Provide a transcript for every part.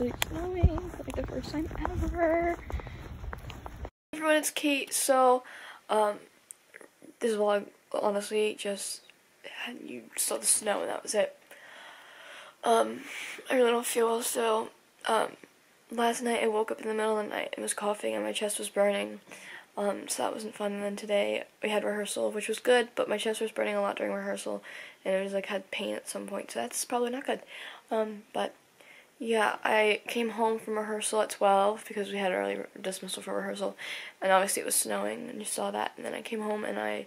actually snowing for like the first time ever. Everyone, it's Kate. So, um, this vlog honestly just you saw the snow and that was it. Um, I really don't feel well still. Um, last night I woke up in the middle of the night and was coughing and my chest was burning. Um, so that wasn't fun. And then today we had rehearsal, which was good, but my chest was burning a lot during rehearsal, and it was like had pain at some point. So that's probably not good. Um, but yeah, I came home from rehearsal at 12 because we had early dismissal for rehearsal, and obviously it was snowing, and you saw that. And then I came home and I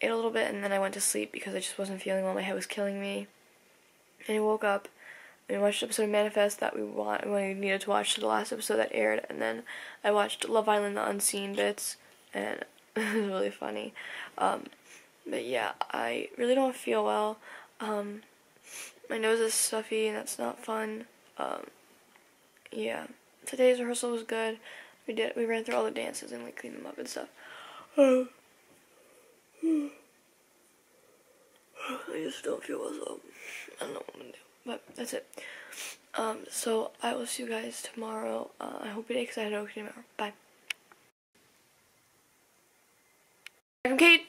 ate a little bit, and then I went to sleep because I just wasn't feeling well. My head was killing me. And I woke up and watched an episode of Manifest that we want we needed to watch the last episode that aired, and then I watched Love Island: The Unseen Bits, and it was really funny. Um, but yeah, I really don't feel well. Um, my nose is stuffy, and that's not fun. Um, yeah, today's rehearsal was good. We did we ran through all the dances and like cleaned them up and stuff. I just don't feel so I don't know what I'm gonna do. But that's it. Um, so I will see you guys tomorrow. Uh, I hope you did because I had a tomorrow. Bye. I'm Kate.